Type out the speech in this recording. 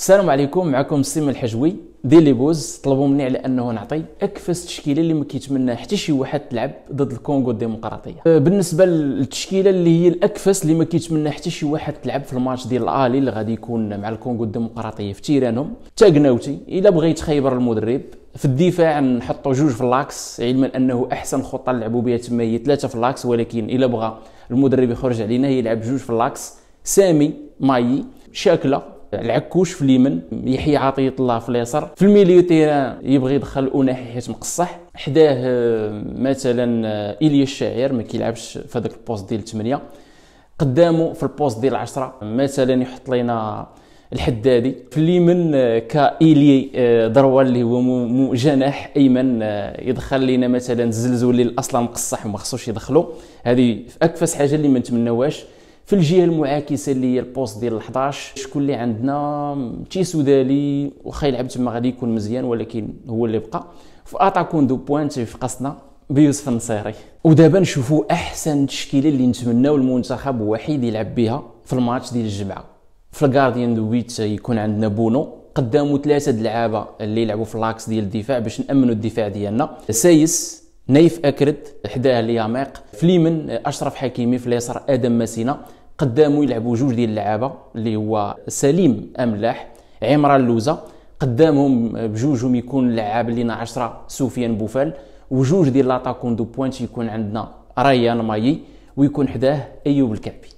السلام عليكم معكم سيمو الحجوي. دير لي buzz طلبوا مني على أنه نعطي أكفس تشكيلة اللي ما كيتمنى حتى شي واحد تلعب ضد الكونغو الديمقراطية. أه، بالنسبة للتشكيلة اللي هي الأكفس اللي ما كيتمنى حتى شي واحد تلعب في الماتش ديال ال aller اللي غادي يكون مع الكونغو الديمقراطية في terrain هم تاقناوتي إلا بغيت خيبر المدرب في الدفاع نحطوا جوج في l'axe علما أنه أحسن خطة نلعبوا بها تما هي ثلاثة في l'axe ولكن إلا بغى المدرب يخرج علينا يلعب جوج في l'axe. سامي مايي شاكلة العكوش في اليمن يحيى عطيه الله في اليسار. في ال milieu terrain يبغي يدخل اوناحي حيت مقصح. حداه آه، مثلا آه، ايليا الشاعر ما كيلعبش في هذاك ال poste ديال 8 قدامه في ال poste ديال 10 مثلا يحط لنا الحدادي. في اليمن آه، ك ailier droit اللي هو جناح أيمن يدخل لنا مثلا الزلزول اللي أصلا مقصح وما خصوش يدخلو. هذه أكفس حاجة اللي ما نتمناوهاش. في الجهة المعاكسة اللي هي ال poste ديال 11 شكون اللي عندنا؟ تيسودالي واخا يلعب تما غادي يكون مزيان ولكن هو اللي بقى. في attaquant de يفقصنا بيوسف النصيري. ودابا نشوفوا أحسن تشكيلة اللي نتمناو المنتخب وحيد يلعب بها في الماتش ديال الجمعة. في ال gardien de but يكون عندنا بونو. قدامه ثلاثة اللعابه اللي يلعبوا في l'axe ديال الدفاع باش نامنوا الدفاع ديالنا. سايس نايف أكرد حداه الياميق في اليمن أشرف حكيمي في اليسار آدم مسينا قدامه يلعبوا جوج ديال اللعابة اللي هو سليم أملاح عمران لوزه قدامهم بجوجهم يكون اللعاب اللي 10 سفيان بوفال وجوج ديال l'attaquant de pointe يكون عندنا ريان مايي ويكون حداه أيوب الكعبي